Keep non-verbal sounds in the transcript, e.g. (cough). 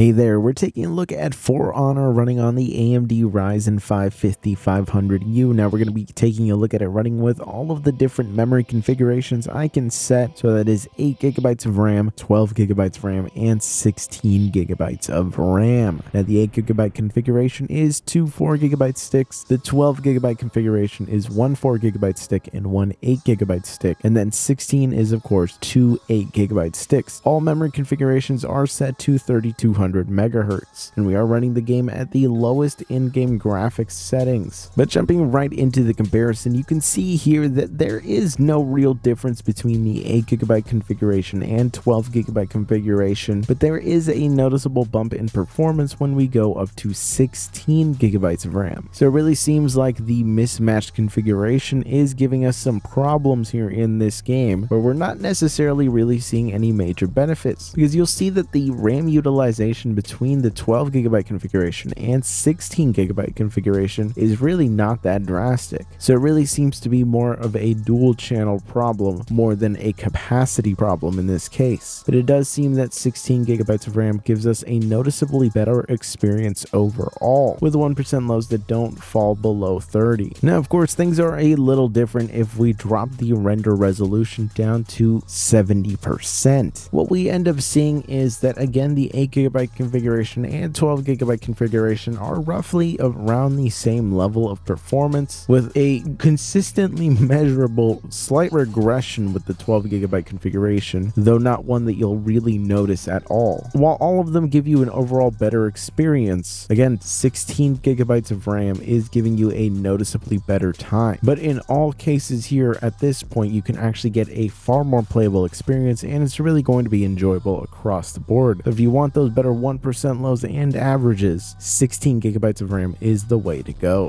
Hey there, we're taking a look at For Honor running on the AMD Ryzen 5 5500U. Now we're going to be taking a look at it running with all of the different memory configurations I can set. So that is 8 gigabytes of RAM, 12 gigabytes of RAM, and 16 gigabytes of RAM. Now the 8 gigabyte configuration is two 4 gigabyte sticks. The 12 gigabyte configuration is one 4 gigabyte stick and one 8 gigabyte stick. And then 16 is of course two 8 gigabyte sticks. All memory configurations are set to 3200 200 megahertz, and we are running the game at the lowest in-game graphics settings. But jumping right into the comparison, you can see here that there is no real difference between the 8GB configuration and 12GB configuration, but there is a noticeable bump in performance when we go up to 16GB of RAM. So it really seems like the mismatched configuration is giving us some problems here in this game, but we're not necessarily really seeing any major benefits, because you'll see that the RAM utilization between the 12 gigabyte configuration and 16 gigabyte configuration is really not that drastic. So it really seems to be more of a dual channel problem more than a capacity problem in this case. But it does seem that 16 gigabytes of RAM gives us a noticeably better experience overall, with 1% lows that don't fall below 30. Now, of course, things are a little different if we drop the render resolution down to 70%. What we end up seeing is that again, the 8 gigabyte gigabyte configuration and 12 gigabyte configuration are roughly around the same level of performance with a consistently (laughs) measurable slight regression with the 12 gigabyte configuration, though not one that you'll really notice at all. While all of them give you an overall better experience, again, 16 gigabytes of RAM is giving you a noticeably better time. But in all cases here at this point, you can actually get a far more playable experience and it's really going to be enjoyable across the board. If you want those better 1% lows and averages, 16 gigabytes of RAM is the way to go.